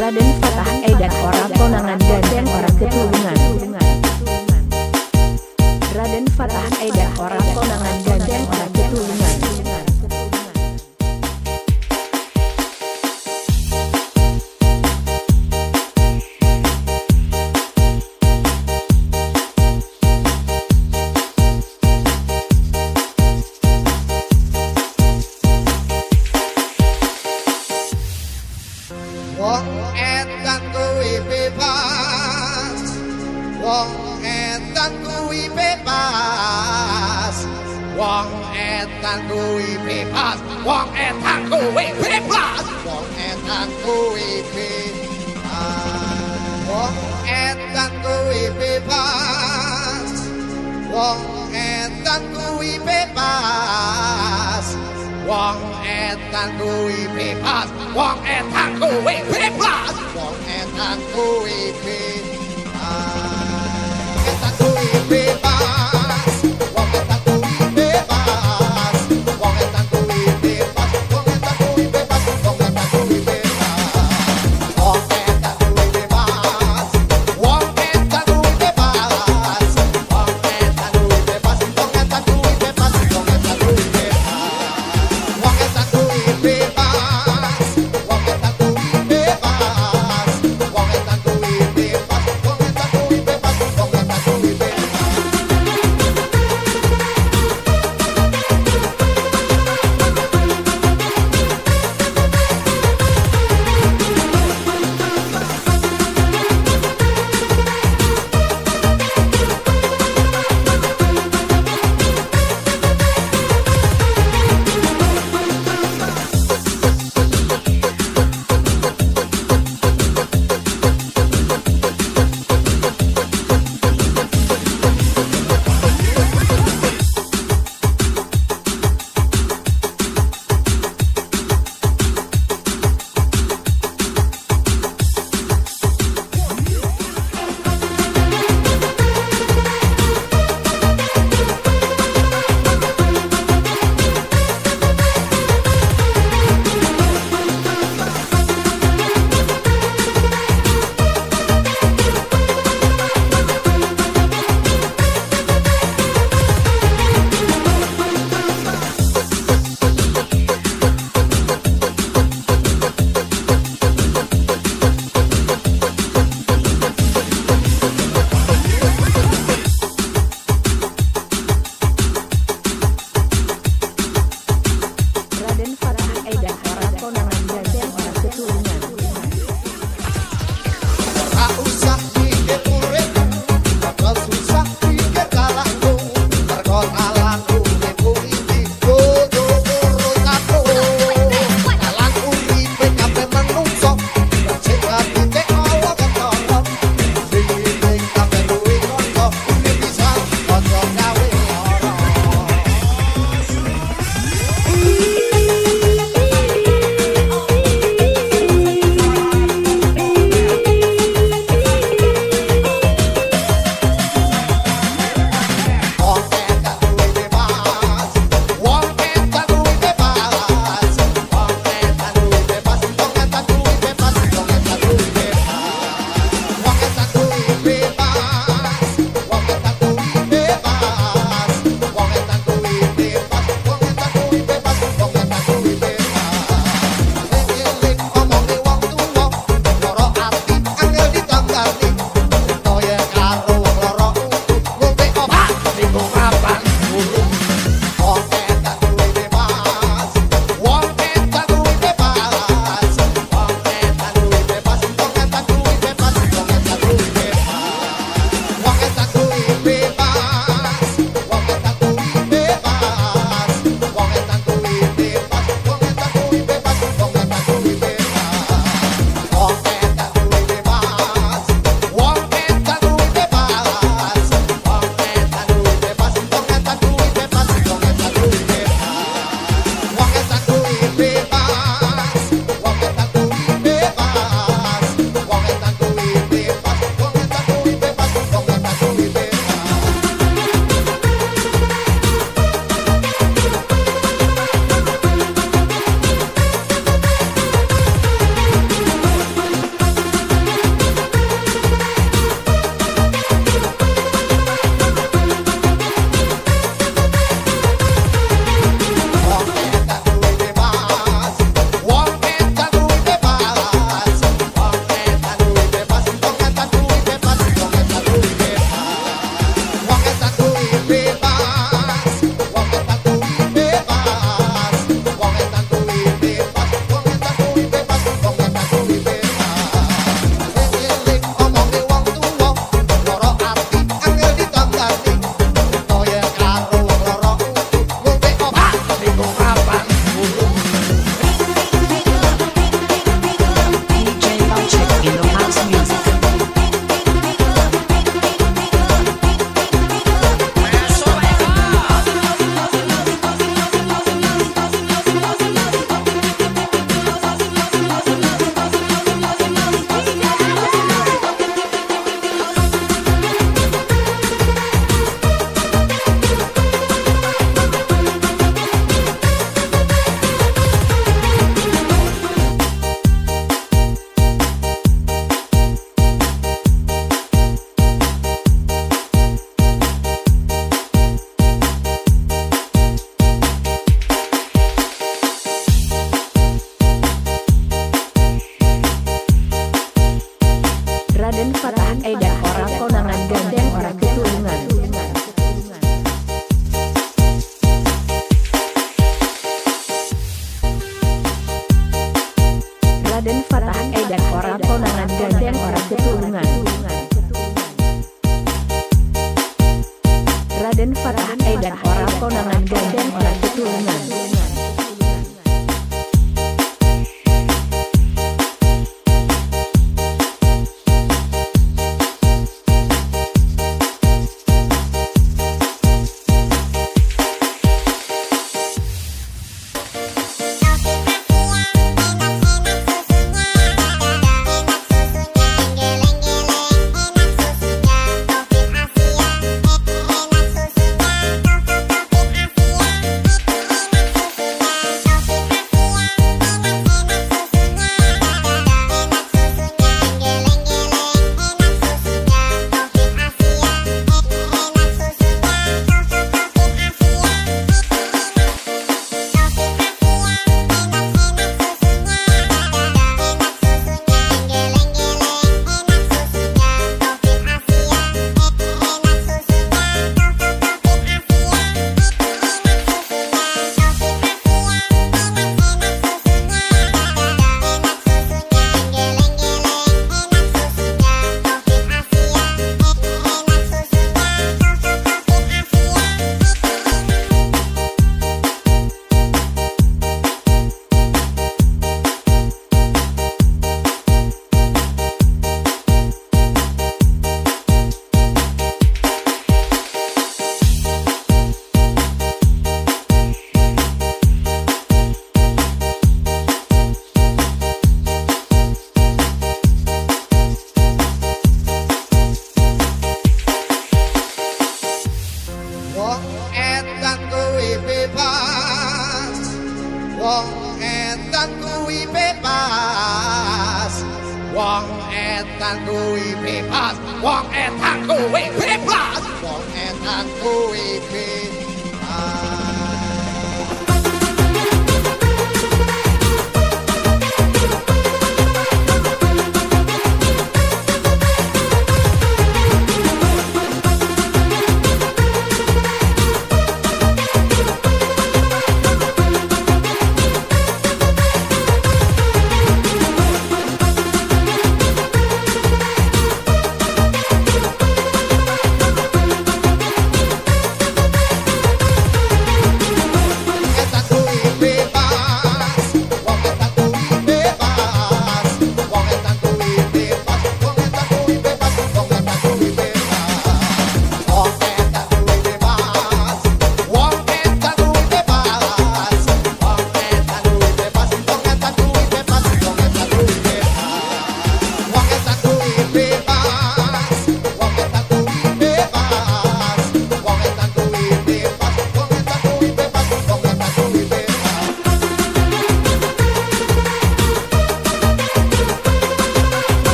Raden Fatah E dan Ora Ponangan dan Ora keturunan. Raden Fatah E dan Ora Ponangan dan Ora keturunan.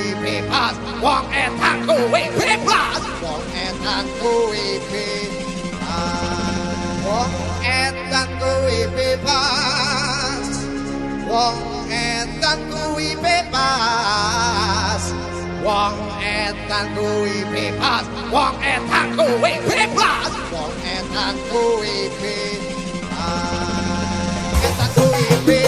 kuih bebas Wong edan kuih bebas Wong edan kuih bebas Wong edan kuih bebas Wong edan kuih bebas Wong edan kuih bebas Wong edan kuih bebas Wong edan kuih bebas Edan kuih bebas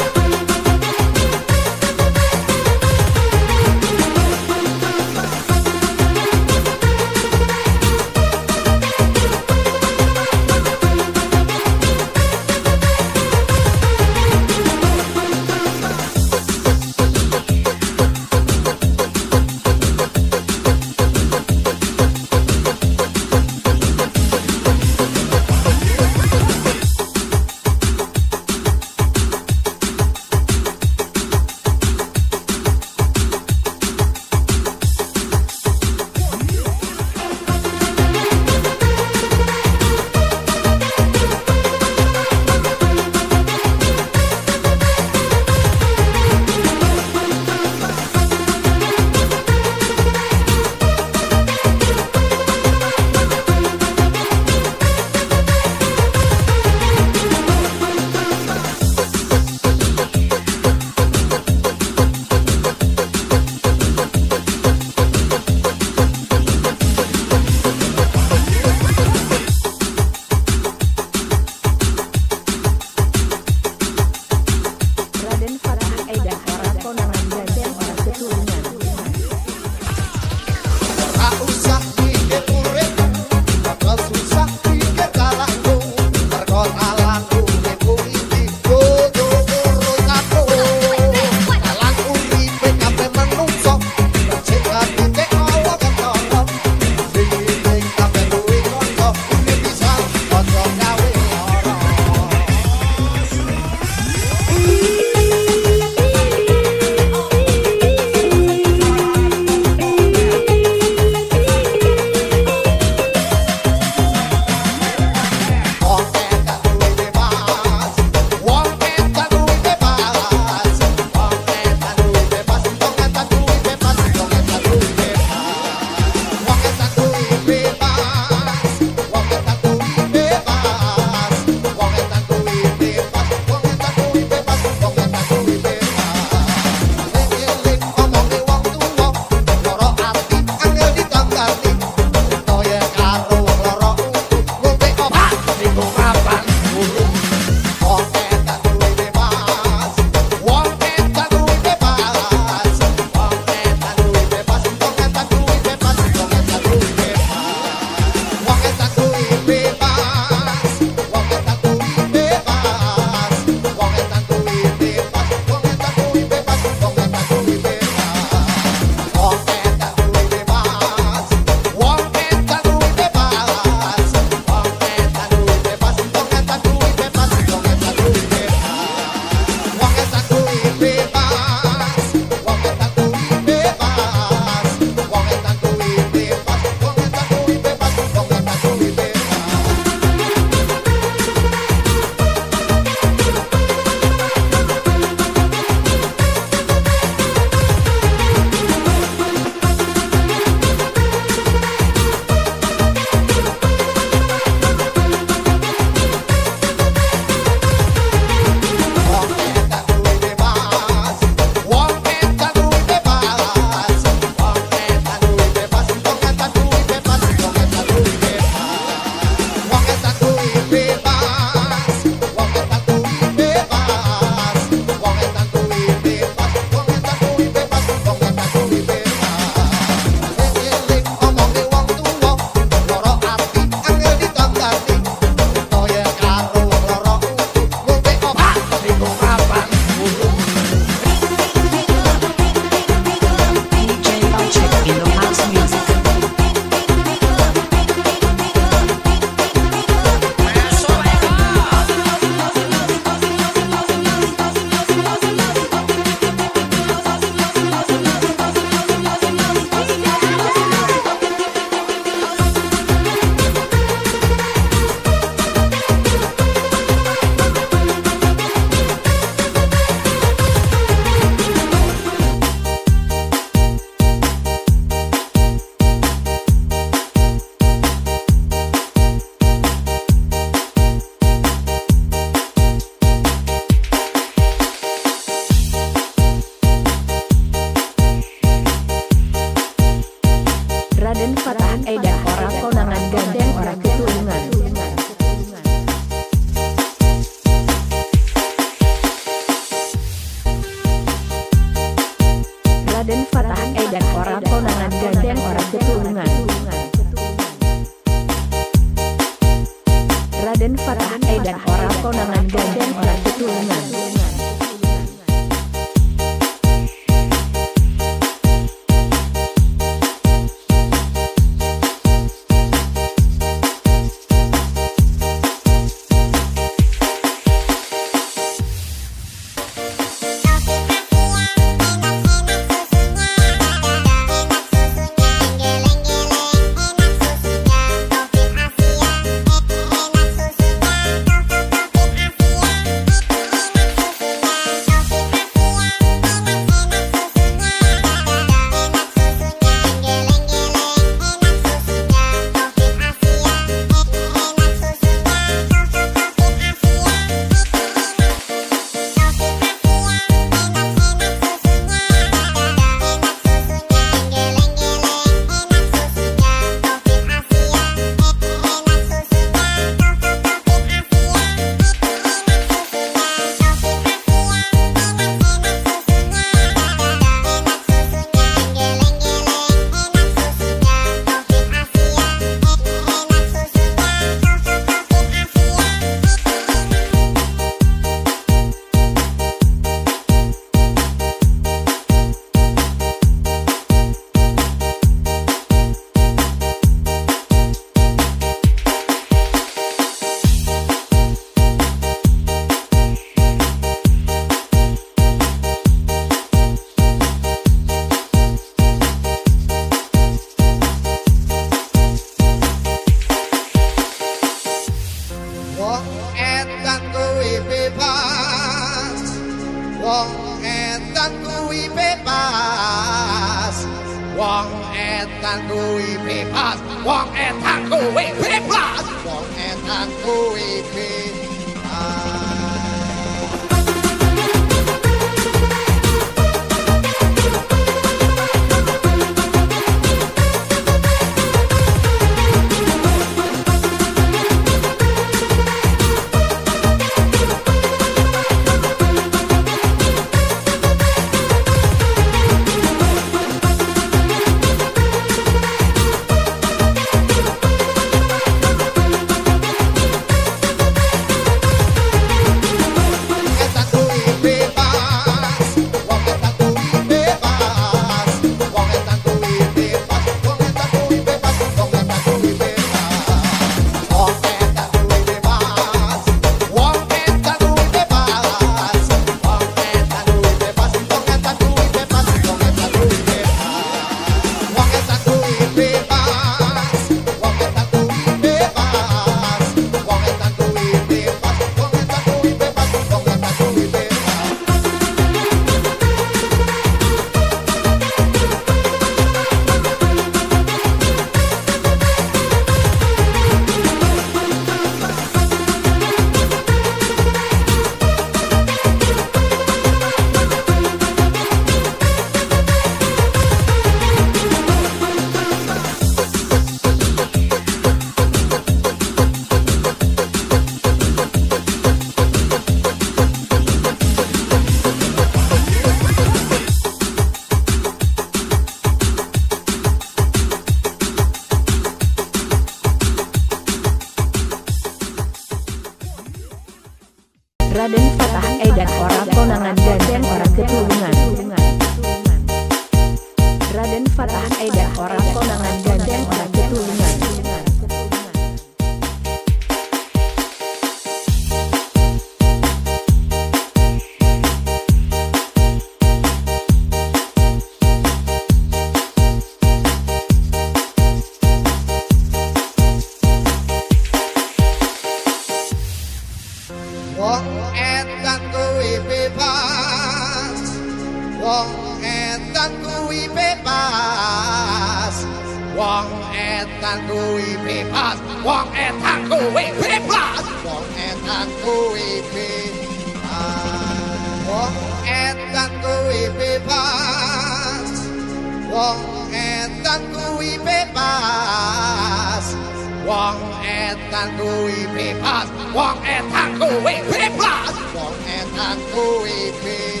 aku iki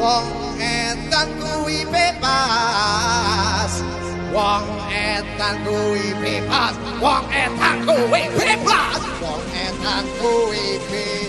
wong etan kuwi bebas. Wong etan kuwi bebas. Wong etan kuwi bebas. Wong etan kuwi bebas.